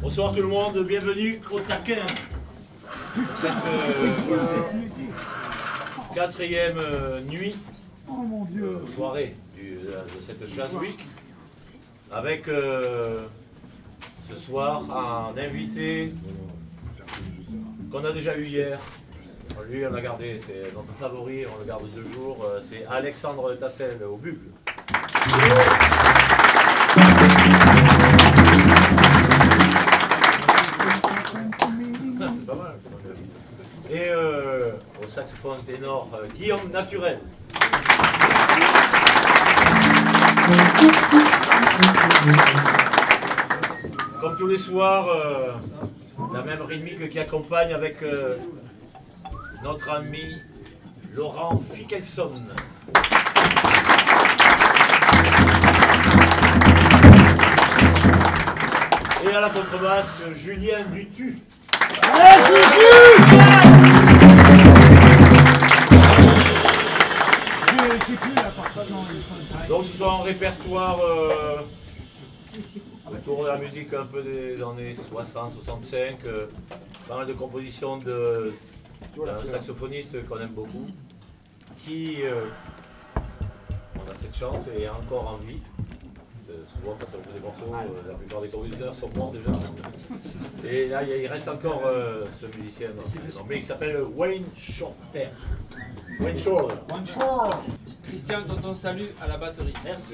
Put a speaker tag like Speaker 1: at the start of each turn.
Speaker 1: Bonsoir tout le monde, bienvenue au taquin. Cette euh, quatrième euh, nuit, euh, soirée du- de cette Jazz Week, avec ce soir un invité qu'on a déjà eu hier. Lui, on l'a gardé, c'est notre favori, on le garde deux jours. euh, C'est Alexandre Tassel au bugle. Saxophone ténor, euh, Guillaume Naturel. Comme tous les soirs, euh, la même rythmique qui accompagne avec euh, notre ami Laurent Fickelson. Et à la contrebasse, Julien Dutu. Donc ce sont un répertoire euh, autour de la musique un peu des années 60-65, euh, pas mal de compositions d'un saxophoniste qu'on aime beaucoup, qui, euh, on a cette chance et est encore en vie. Euh, souvent quand on joue des morceaux, euh, la plupart des compositeurs sont morts déjà. Et là il reste encore euh, ce musicien, non, mais il s'appelle Wayne Shorter. Wayne Shorter.
Speaker 2: Christian, tonton salut à la batterie.
Speaker 1: Merci.